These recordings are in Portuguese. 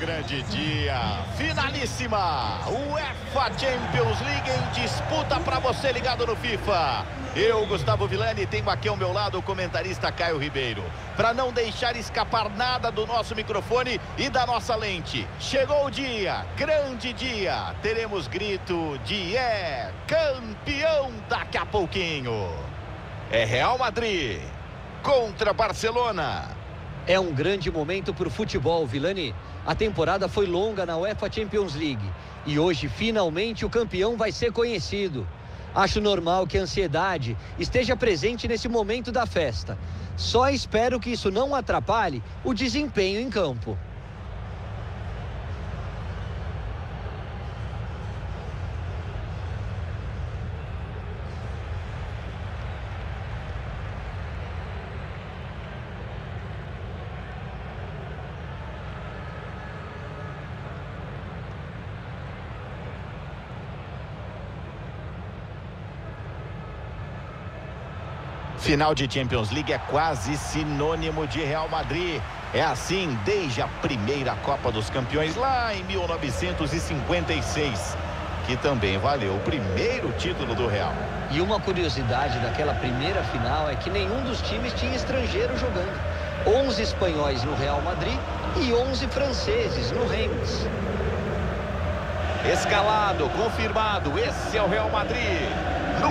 grande dia. Finalíssima. UEFA Champions League em disputa para você ligado no FIFA. Eu, Gustavo Villani, tenho aqui ao meu lado o comentarista Caio Ribeiro. Para não deixar escapar nada do nosso microfone e da nossa lente. Chegou o dia, grande dia. Teremos grito de é campeão daqui a pouquinho. É Real Madrid contra Barcelona. É um grande momento para o futebol, Vilani. A temporada foi longa na UEFA Champions League e hoje finalmente o campeão vai ser conhecido. Acho normal que a ansiedade esteja presente nesse momento da festa. Só espero que isso não atrapalhe o desempenho em campo. Final de Champions League é quase sinônimo de Real Madrid. É assim desde a primeira Copa dos Campeões lá em 1956, que também valeu o primeiro título do Real. E uma curiosidade daquela primeira final é que nenhum dos times tinha estrangeiro jogando. 11 espanhóis no Real Madrid e 11 franceses no Reims. Escalado, confirmado, esse é o Real Madrid.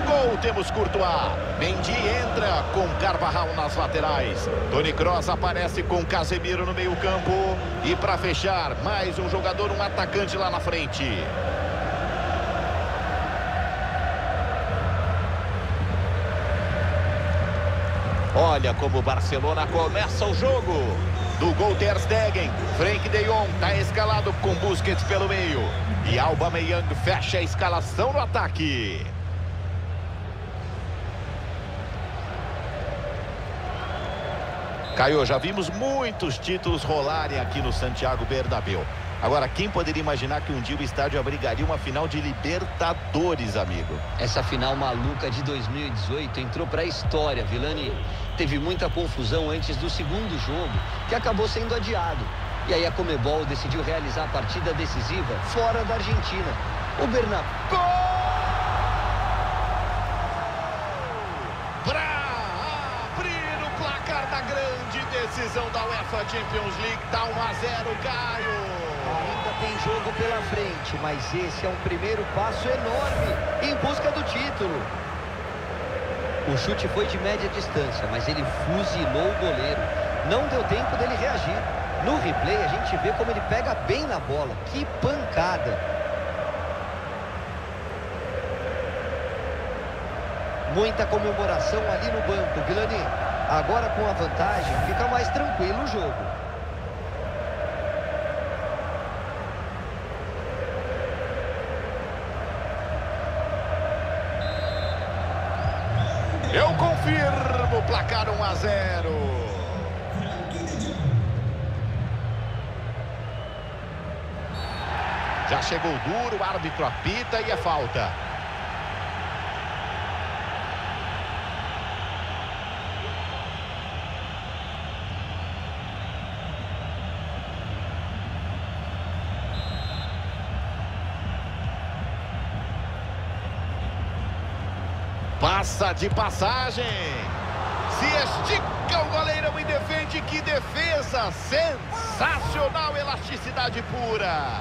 Gol temos Courtois. Mendy entra com Carvajal nas laterais. Toni Kroos aparece com Casemiro no meio campo. E para fechar, mais um jogador, um atacante lá na frente. Olha como o Barcelona começa o jogo. Do gol Ter Stegen, Frank de Jong está escalado com Busquets pelo meio. E Alba Meyang fecha a escalação no ataque. Caio, já vimos muitos títulos rolarem aqui no Santiago Bernabéu. Agora, quem poderia imaginar que um dia o estádio abrigaria uma final de Libertadores, amigo? Essa final maluca de 2018 entrou para a história, Vilani. Teve muita confusão antes do segundo jogo, que acabou sendo adiado. E aí a Comebol decidiu realizar a partida decisiva fora da Argentina. O Bernabéu... decisão da UEFA Champions League. Tá 1 a 0, Caio. Ainda tem jogo pela frente, mas esse é um primeiro passo enorme em busca do título. O chute foi de média distância, mas ele fuzilou o goleiro. Não deu tempo dele reagir. No replay a gente vê como ele pega bem na bola. Que pancada. Muita comemoração ali no banco, Vilani. Agora com a vantagem, fica mais tranquilo o jogo. Eu confirmo placar 1 a 0. Já chegou duro, o árbitro apita e é falta. Passa de passagem. Se estica o goleirão e defende. Que defesa sensacional. Elasticidade pura.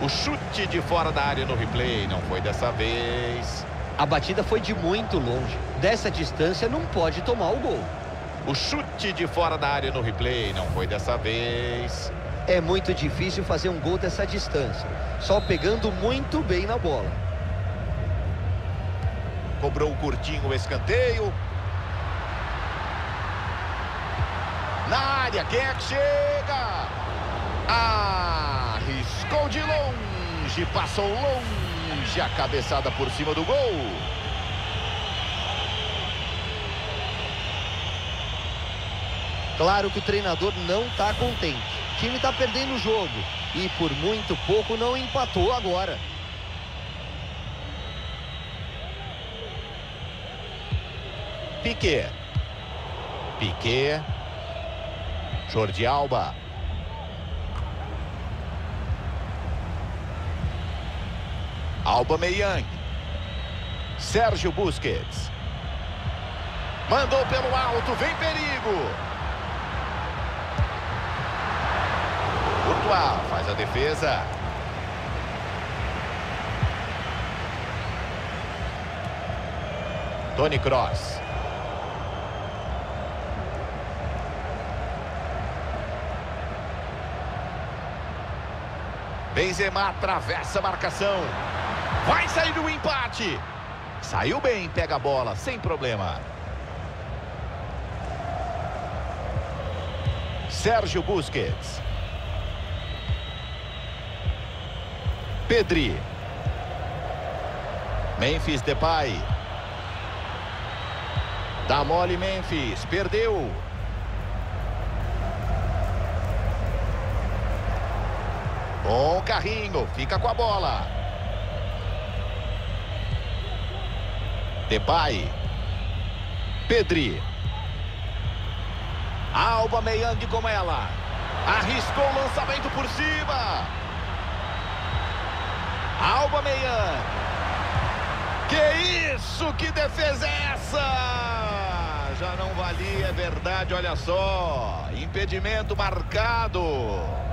O chute de fora da área no replay. Não foi dessa vez. A batida foi de muito longe. Dessa distância não pode tomar o gol. O chute de fora da área no replay. Não foi dessa vez. É muito difícil fazer um gol dessa distância. Só pegando muito bem na bola. Cobrou curtinho o escanteio. Na área, quem é que chega? Arriscou de longe, passou longe a cabeçada por cima do gol. Claro que o treinador não está contente. O time está perdendo o jogo e por muito pouco não empatou agora. Piquet. Piquet. Jordi Alba. Alba Meyang. Sérgio Busquets. Mandou pelo alto, vem perigo. Courtois faz a defesa. Tony Cross. Benzema atravessa a marcação. Vai sair o empate. Saiu bem, pega a bola, sem problema. Sérgio Busquets. Pedri. Memphis Depay. Dá mole Memphis, perdeu. Bom carrinho, fica com a bola. Depay. Pedri. Alba Meyang com ela. Arriscou o lançamento por cima. Alba Meyang. Que isso? Que defesa é essa? Já não valia, é verdade, olha só. Impedimento marcado.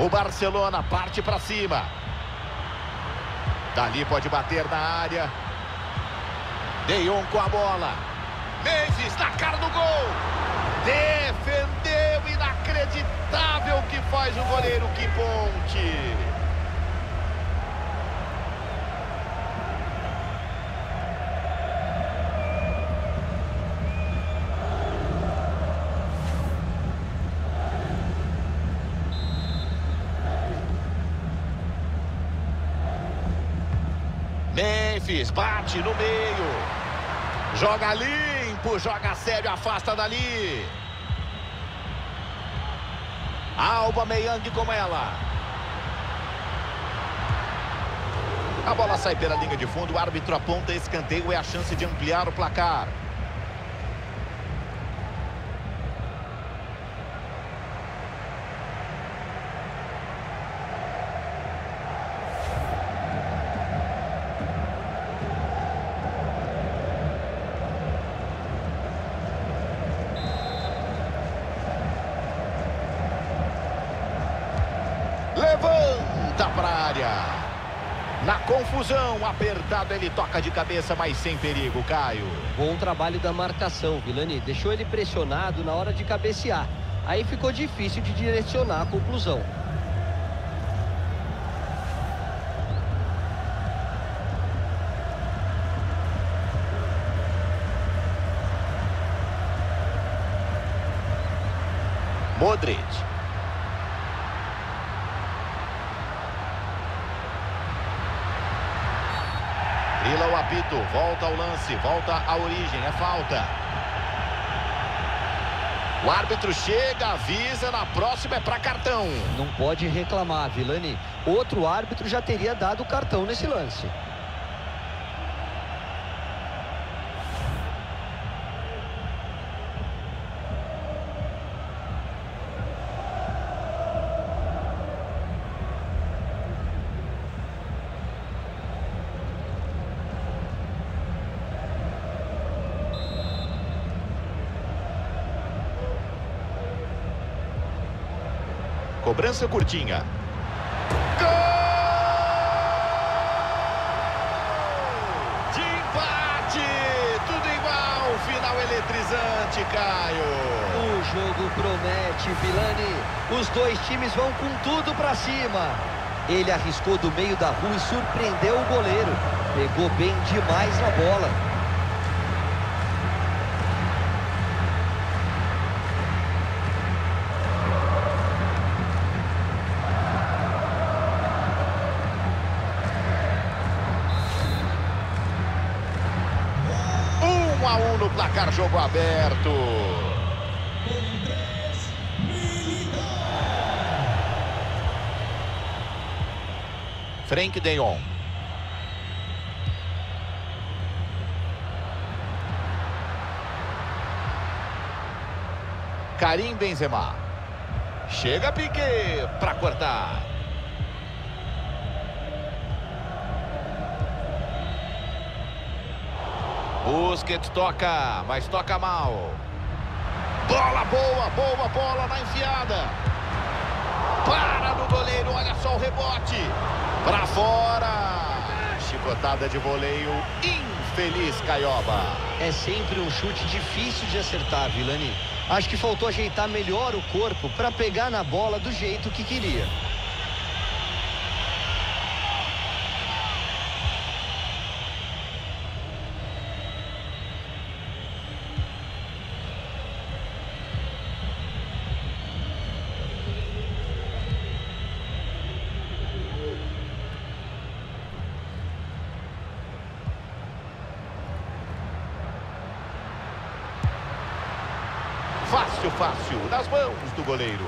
O Barcelona parte para cima. Dali pode bater na área. Deion com a bola. Memphis na cara do gol. Defendeu. Inacreditável que faz o goleiro. Que ponte. Bate no meio. Joga limpo, joga sério, afasta dali. Alba Meyang com ela. A bola sai pela linha de fundo, o árbitro aponta escanteio, é a chance de ampliar o placar. Levanta para a área. Na confusão, apertado, ele toca de cabeça, mas sem perigo, Caio. Bom trabalho da marcação, Vilani. Deixou ele pressionado na hora de cabecear. Aí ficou difícil de direcionar a conclusão. Modric. Drila o apito, volta ao lance, volta à origem, é falta. O árbitro chega, avisa, na próxima é para cartão. Não pode reclamar, Vilani. Outro árbitro já teria dado cartão nesse lance. Cobrança curtinha. Gol! De empate! Tudo igual. Final eletrizante, Caio. O jogo promete, Vilani. Os dois times vão com tudo pra cima. Ele arriscou do meio da rua e surpreendeu o goleiro. Pegou bem demais na bola. Um a jogo aberto. Frank de Jong. Karim Benzema. Chega Piquet para cortar. Busquets toca, mas toca mal. Bola boa, boa bola na enfiada. Para do goleiro, olha só o rebote. Para fora. Chicotada de voleio, infeliz Caioba. É sempre um chute difícil de acertar, Vilani. Acho que faltou ajeitar melhor o corpo para pegar na bola do jeito que queria. Fácil, fácil, nas mãos do goleiro.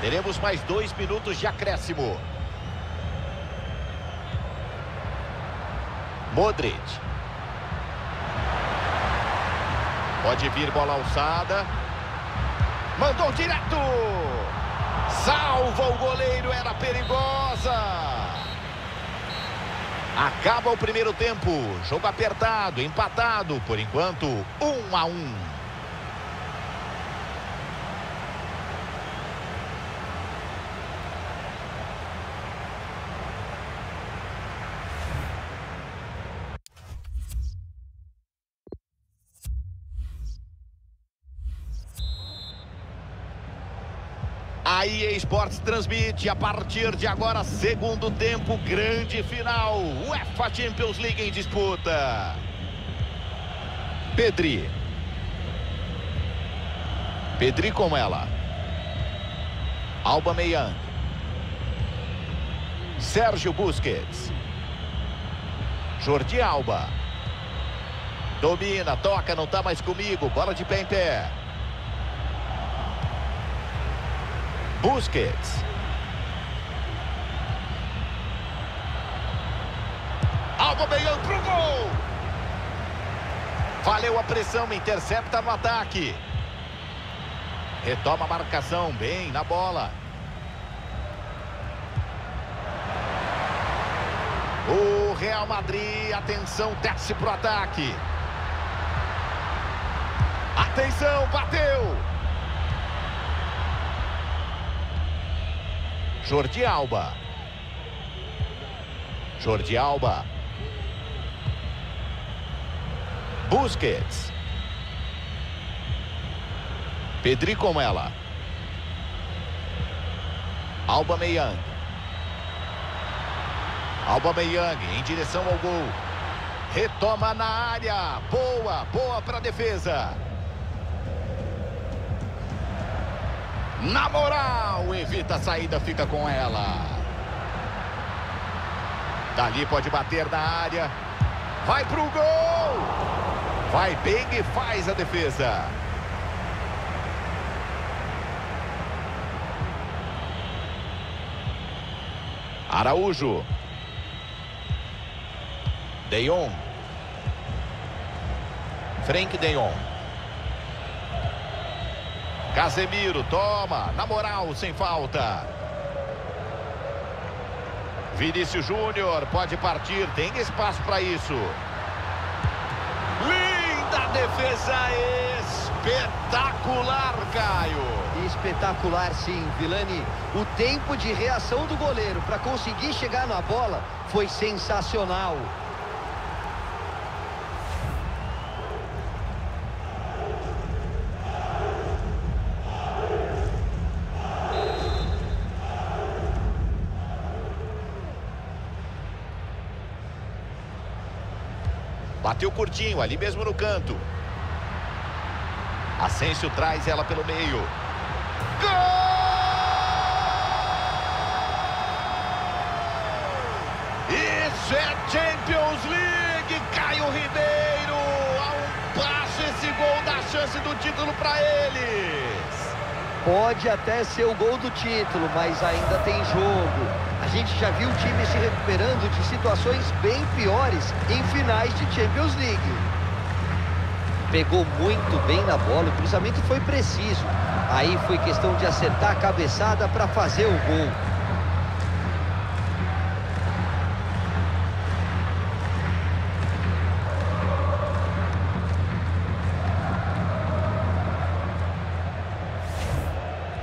Teremos mais dois minutos de acréscimo. Modric. Pode vir bola alçada. Mandou direto. Salva o goleiro, era perigosa. Acaba o primeiro tempo. Jogo apertado, empatado. Por enquanto, um a um. Sports transmite a partir de agora, segundo tempo, grande final. UEFA Champions League em disputa. Pedri. Pedri com ela. Alba Meyang. Sérgio Busquets. Jordi Alba. Domina, toca, não tá mais comigo. Bola de pé em pé. Busquets. Meião pro gol. Valeu a pressão, intercepta no ataque. Retoma a marcação, bem na bola. O Real Madrid, atenção, desce pro ataque. Atenção, bateu. Jordi Alba. Jordi Alba. Busquets. Pedri com ela. Alba Meyang. Alba Meyang em direção ao gol. Retoma na área. Boa, boa para a defesa. Na moral, evita a saída, fica com ela. Dali pode bater na área. Vai pro gol. Vai bem e faz a defesa. Araújo. De Jong. Frank De Jong. Casemiro, toma, na moral, sem falta. Vinícius Júnior pode partir, tem espaço para isso. Linda defesa, espetacular, Caio. Espetacular, sim, Vilani. O tempo de reação do goleiro para conseguir chegar na bola foi sensacional. Bateu curtinho, ali mesmo no canto. Asensio traz ela pelo meio. Gol! Isso é Champions League, Caio Ribeiro. A um passo esse gol dá chance do título para eles. Pode até ser o gol do título, mas ainda tem jogo. A gente já viu o time se recuperando de situações bem piores em finais de Champions League. Pegou muito bem na bola, o cruzamento foi preciso. Aí foi questão de acertar a cabeçada para fazer o gol.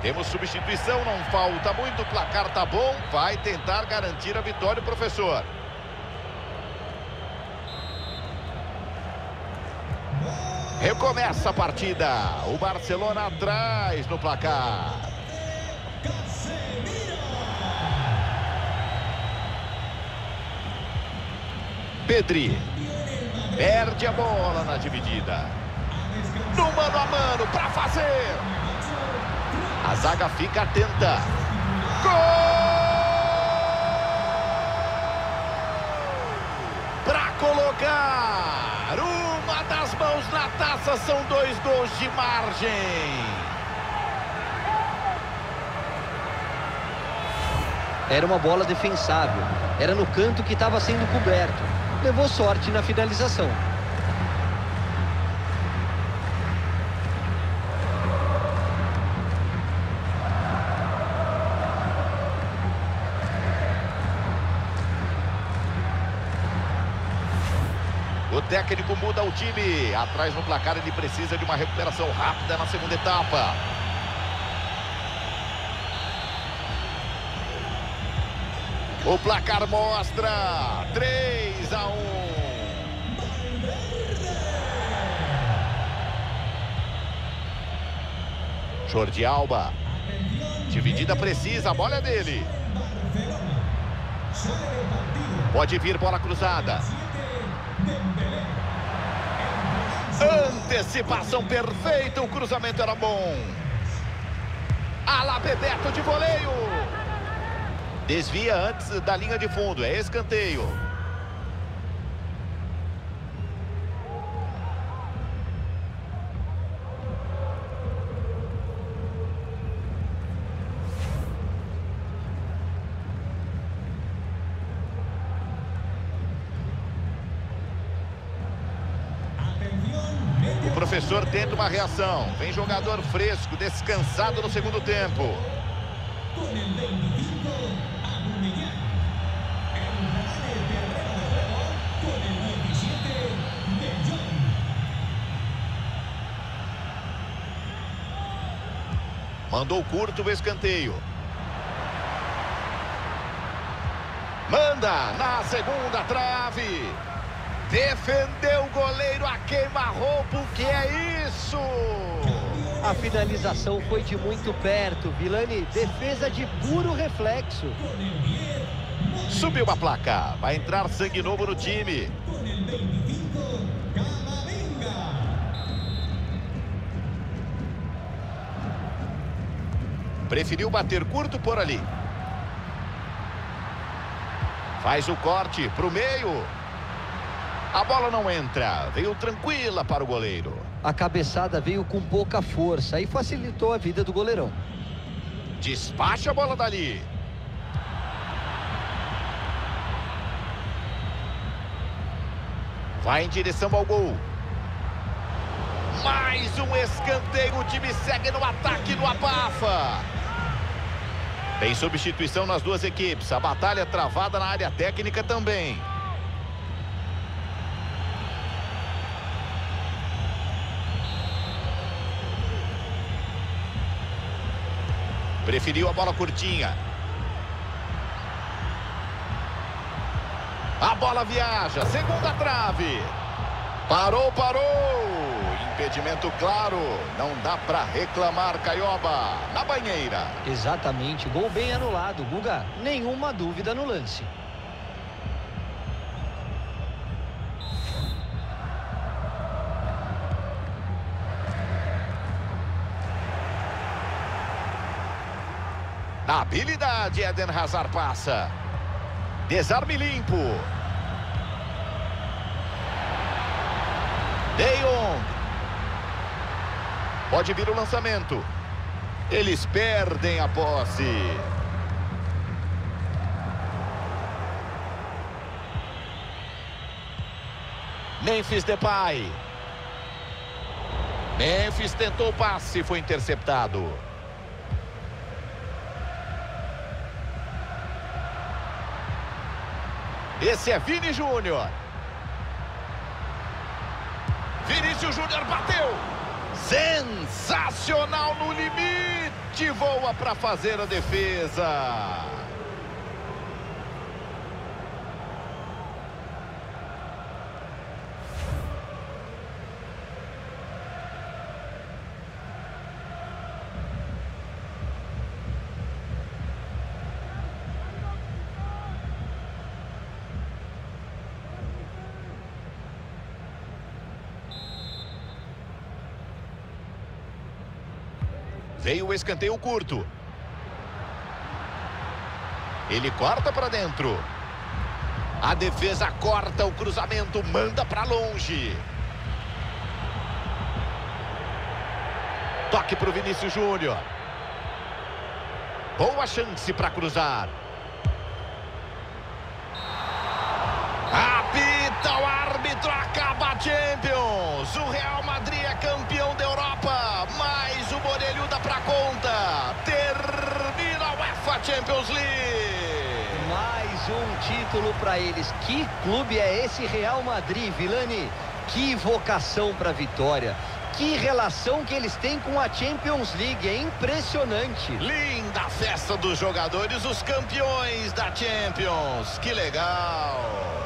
Temos substituição, não falta muito, o placar tá bom, vai tentar garantir a vitória professor. Recomeça a partida, o Barcelona atrás no placar. Pedri perde a bola na dividida. No mano a mano para fazer. A zaga fica atenta. Gol! Para colocar uma das mãos na taça, são dois gols de margem. Era uma bola defensável. Era no canto que estava sendo coberto. Levou sorte na finalização. Técnico muda o time. Atrás no placar ele precisa de uma recuperação rápida na segunda etapa. O placar mostra 3 a 1. Jordi Alba. Dividida precisa, a bola é dele. Pode vir bola cruzada. Antecipação perfeita, o cruzamento era bom. Alá Bebeto de voleio. Desvia antes da linha de fundo, é escanteio. Professor tenta uma reação. Vem jogador fresco, descansado no segundo tempo. Mandou curto o escanteio. Manda na segunda trave. Defendeu o goleiro a queima-roupa. O que é isso? A finalização foi de muito perto. Vilani, defesa de puro reflexo. Subiu a placa. Vai entrar sangue novo no time. Preferiu bater curto por ali. Faz o corte para o meio. A bola não entra. Veio tranquila para o goleiro. A cabeçada veio com pouca força e facilitou a vida do goleirão. Despacha a bola dali. Vai em direção ao gol. Mais um escanteio. O time segue no ataque no abafa. Tem substituição nas duas equipes. A batalha travada na área técnica também. Preferiu a bola curtinha. A bola viaja, segunda trave. Parou, parou. Impedimento claro. Não dá para reclamar, Caioba. Na banheira. Exatamente, gol bem anulado, Guga. Nenhuma dúvida no lance. Na habilidade, Eden Hazard passa. Desarme limpo. De Jong. Pode vir o lançamento. Eles perdem a posse. Memphis Depay. Memphis tentou o passe, foi interceptado. Esse é Vini Júnior. Vinícius Júnior bateu. Sensacional no limite. Voa para fazer a defesa. Veio o escanteio curto. Ele corta para dentro. A defesa corta o cruzamento, manda para longe. Toque para o Vinícius Júnior. Boa chance para cruzar. Champions League. Mais um título para eles. Que clube é esse Real Madrid, Vilani? Que vocação para vitória. Que relação que eles têm com a Champions League. É impressionante. Linda festa dos jogadores, os campeões da Champions. Que legal.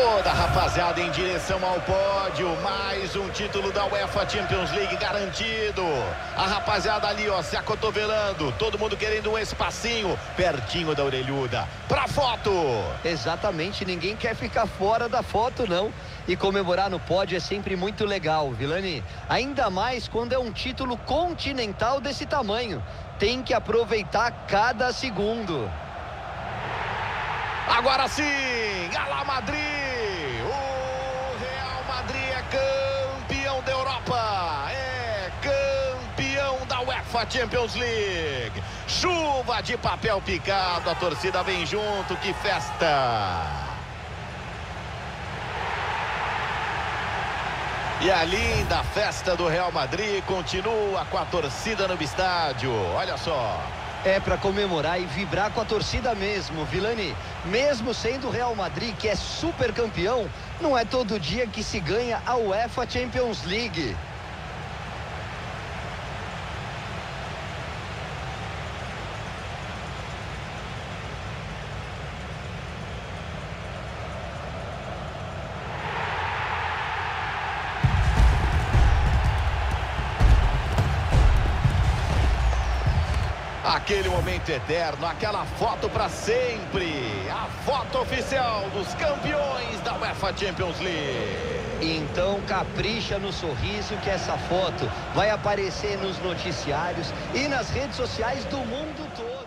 Toda a rapaziada em direção ao pódio. Mais um título da UEFA Champions League garantido. A rapaziada ali, ó, se acotovelando. Todo mundo querendo um espacinho pertinho da orelhuda. Pra foto. Exatamente, ninguém quer ficar fora da foto, não. E comemorar no pódio é sempre muito legal, Vilani. Ainda mais quando é um título continental desse tamanho. Tem que aproveitar cada segundo. Agora sim, Alá Madrid. O Real Madrid é campeão da Europa. É campeão da UEFA Champions League. Chuva de papel picado, a torcida vem junto, que festa. E a linda festa do Real Madrid continua com a torcida no estádio. Olha só. É para comemorar e vibrar com a torcida mesmo, Vilani. Mesmo sendo o Real Madrid, que é super campeão, não é todo dia que se ganha a UEFA Champions League. Aquele momento eterno, aquela foto para sempre. A foto oficial dos campeões da UEFA Champions League. Então capricha no sorriso que essa foto vai aparecer nos noticiários e nas redes sociais do mundo todo.